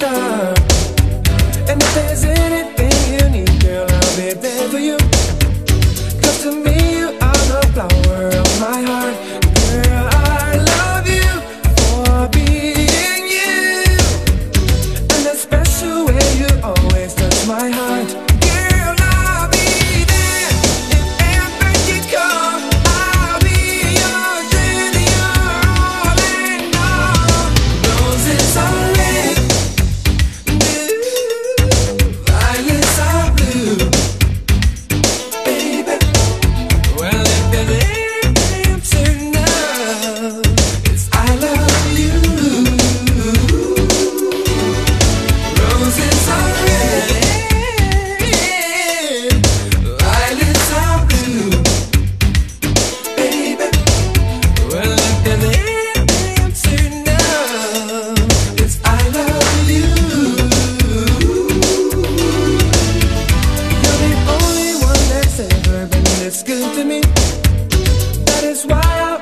monster. And if there's anything it's good to me. That is why I